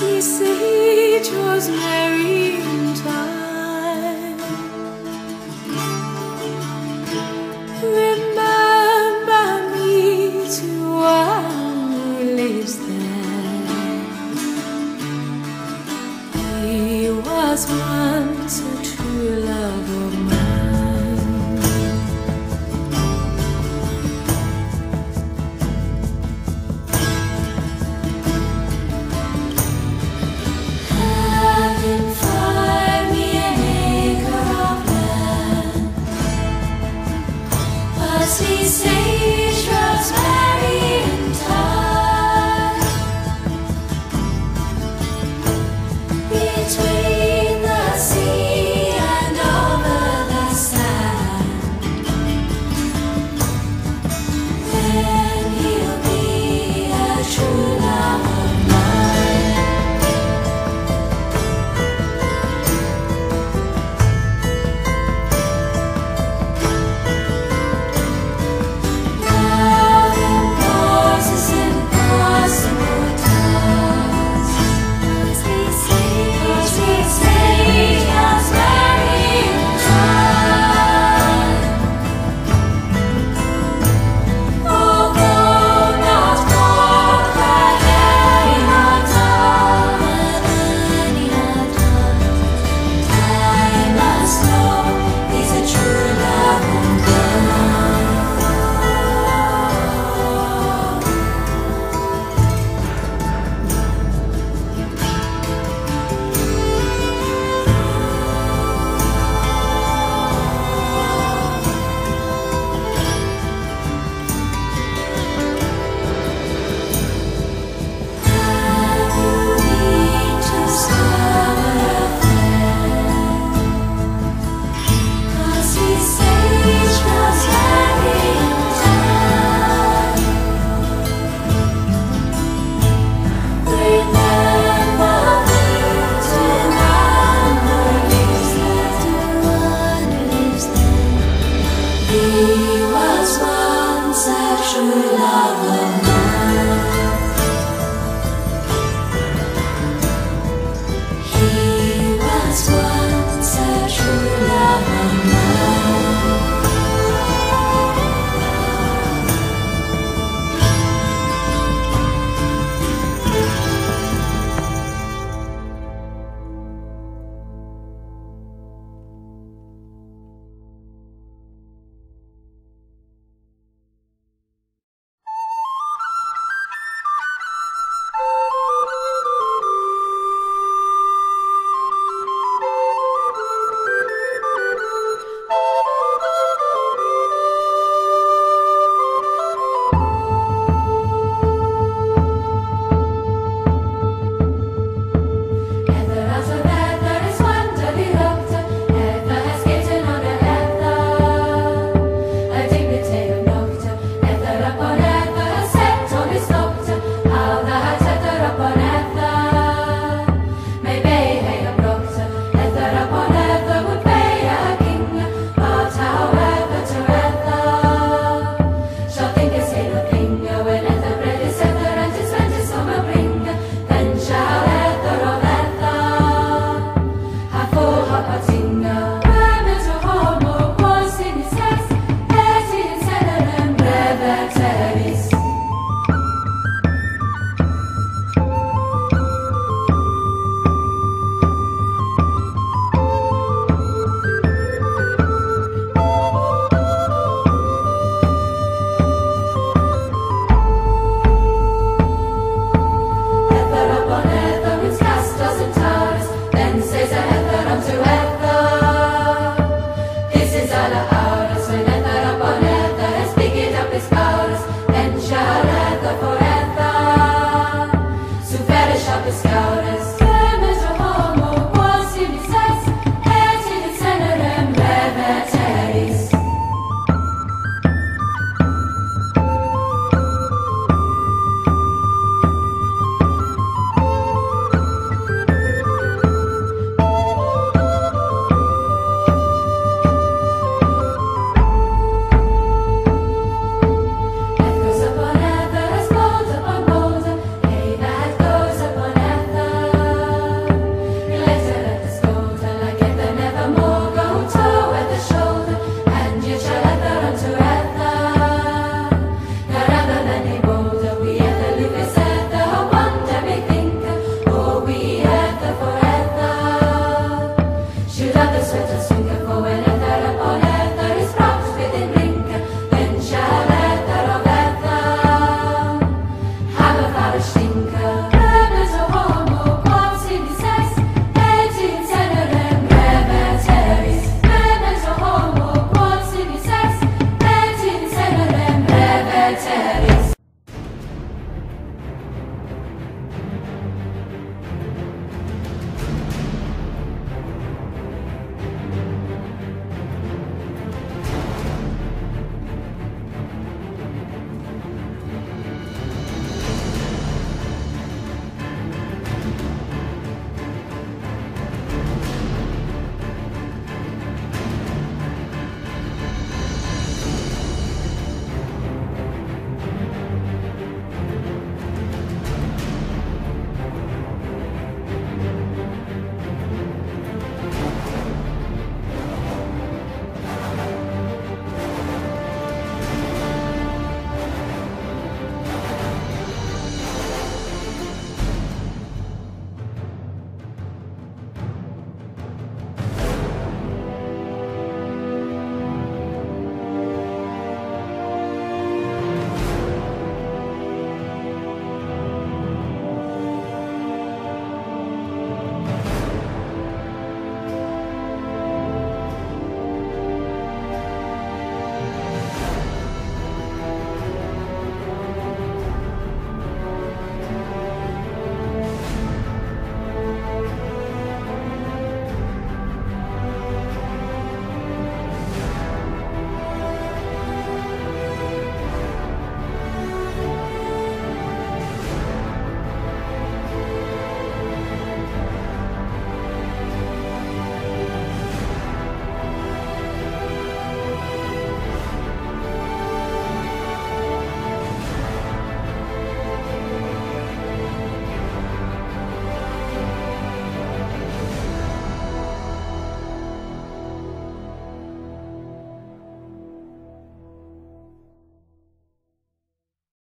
Mercy seat was merry in time. Towers.